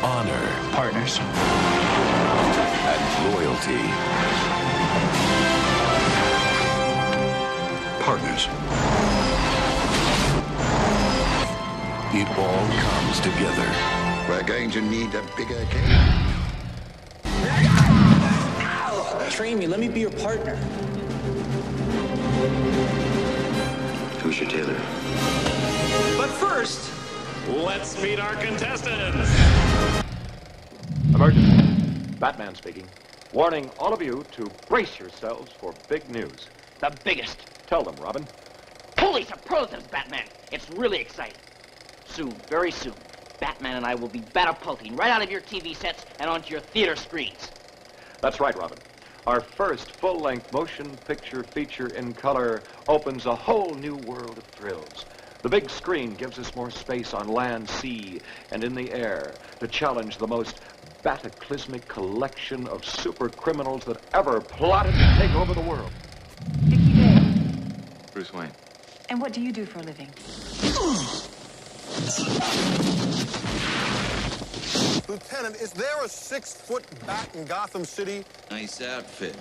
Partners. honor, Partners. and loyalty. Partners. It all comes together. We're going to need a bigger cake. Train me. Let me be your partner. Who's your tailor? But first, let's meet our contestants. Emergency. Batman speaking. Warning all of you to brace yourselves for big news. The biggest. Tell them, Robin. Holy superlatives, Batman! It's really exciting. Soon, very soon, Batman and I will be batapulting right out of your TV sets and onto your theater screens. That's right, Robin. Our first full-length motion picture feature in color opens a whole new world of thrills. The big screen gives us more space on land, sea, and in the air to challenge the most bataclysmic collection of super criminals that ever plotted to take over the world. Vicki Vale. Bruce Wayne. And what do you do for a living? Lieutenant, is there a six-foot bat in Gotham City? Nice outfit.